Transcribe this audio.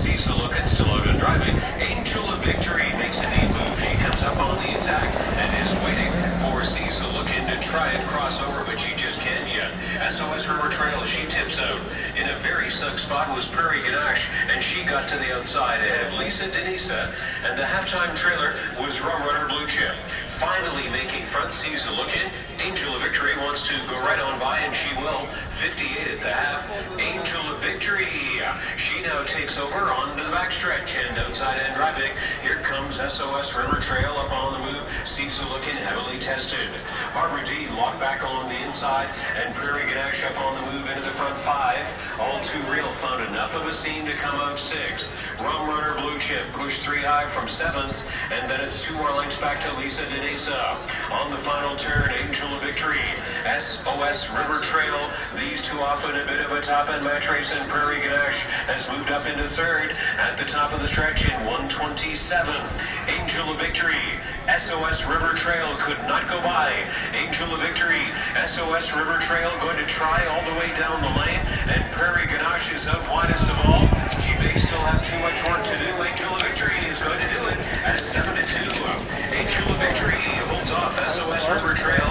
Cecil looking still out and driving. Angel of Victory makes a move. She comes up on the attack and is waiting for Cecil looking to try and cross over, but she just can't yet. SOS River Trail, she tips out. In a very snug spot was Prairie Ganache, and she got to the outside ahead of Lisa Denisa. And the halftime trailer was Rum Runner Blue Chip. Finally making front Cecil look in. Angel of Victory wants to go right on by, and she will. 58 at the half. Angel of Victory. Now takes over onto the backstretch and outside and driving. Here comes SOS River Trail up on the move. Cecil looking heavily tested. Barbara D locked back on the inside, and Prairie Ganache up on the move into the front five. All too real found enough of a scene to come up sixth. Rum Pushed three high from seventh, and then it's two more lengths back to Lisa Denisa. On the final turn, Angel of Victory, SOS River Trail. These two off in a bit of a top end match race, and Prairie Ganache has moved up into third at the top of the stretch in 127. Angel of Victory, SOS River Trail could not go by. Angel of Victory, SOS River Trail going to try all the way down the lane, That's the West River Trail.